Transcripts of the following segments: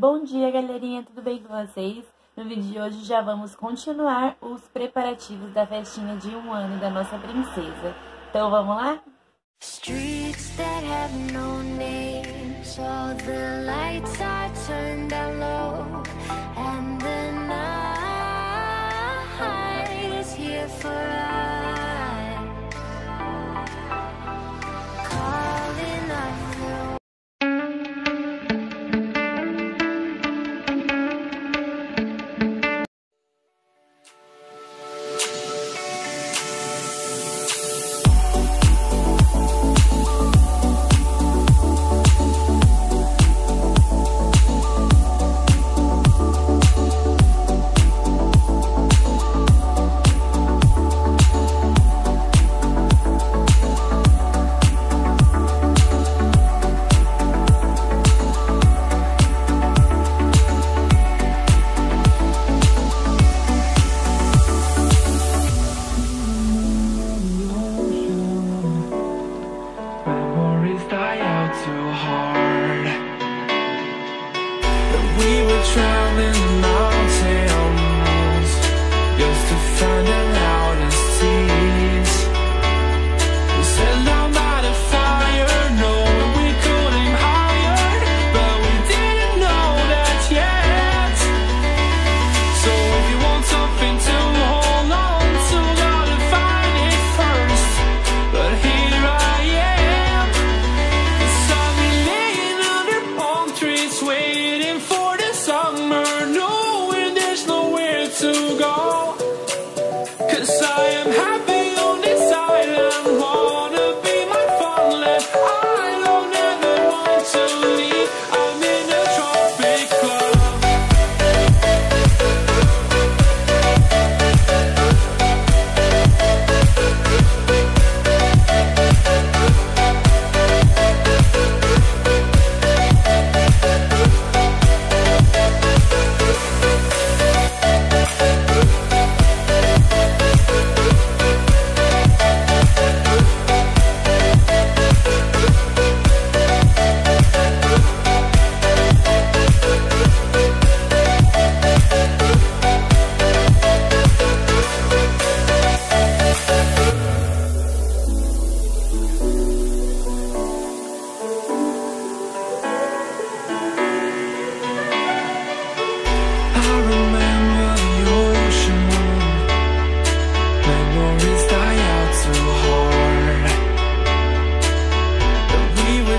Bom dia, galerinha, tudo bem com vocês? No vídeo de hoje já vamos continuar os preparativos da festinha de um ano da nossa princesa. Então vamos lá? Streets that have no names, all the lights are turned down low, to find a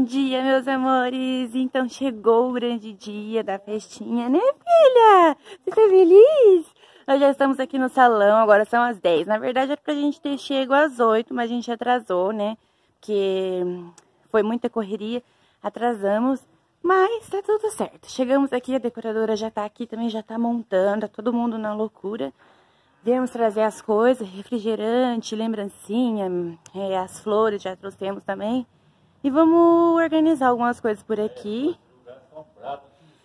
Bom dia, meus amores! Então chegou o grande dia da festinha, né, filha? Você tá feliz? Nós já estamos aqui no salão, agora são as 10. Na verdade, era pra gente ter chego às 8, mas a gente atrasou, né? Porque foi muita correria, atrasamos, mas tá tudo certo. Chegamos aqui, a decoradora já tá aqui, também já tá montando, tá todo mundo na loucura. Viemos trazer as coisas, refrigerante, lembrancinha, é, as flores já trouxemos também. E vamos organizar algumas coisas por aqui.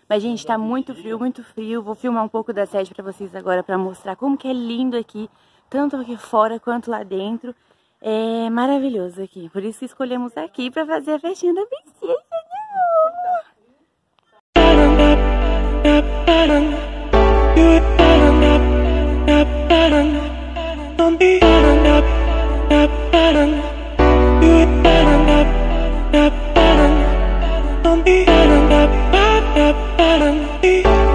Mas, gente, tá muito frio, muito frio. Vou filmar um pouco da sede pra vocês agora, pra mostrar como que é lindo aqui. Tanto aqui fora quanto lá dentro. É maravilhoso aqui. Por isso escolhemos aqui pra fazer a festinha da princesa Gente,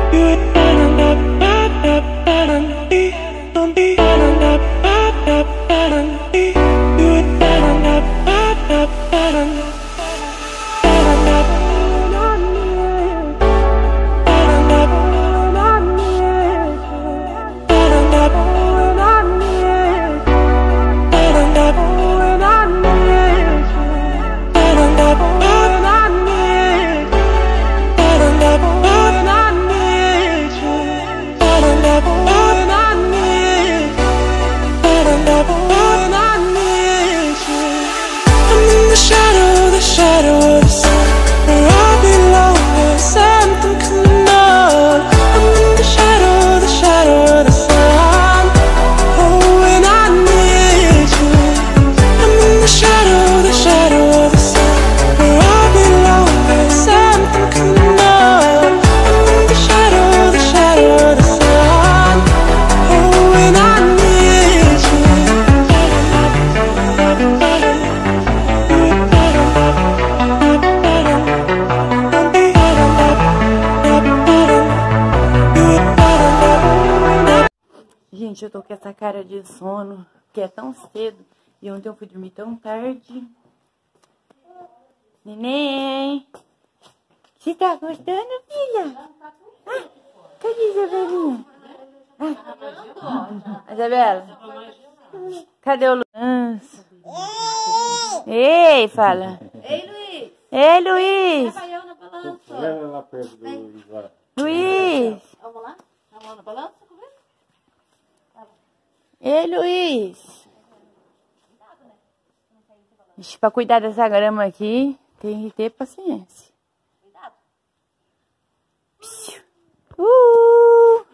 eu tô com essa cara de sono, que é tão cedo. E ontem eu fui dormir tão tarde. Neném! Você tá gostando, filha? Ah, cadê a Isabelinha? Ah, Isabela? Cadê o Luiz? Ei, fala. Ei, Luiz! Ei, Luiz! Na balança. Luiz! Vamos lá? Vamos na balança? comigo? Ei, Luiz! Ixi, pra cuidar dessa grama aqui, tem que ter paciência. Cuidado. Uh!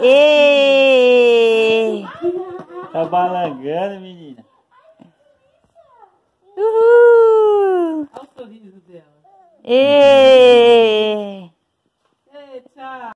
Ei! Tá balangando, menina. Uhul! Olha o sorriso dela. Ei! Ei, tchau.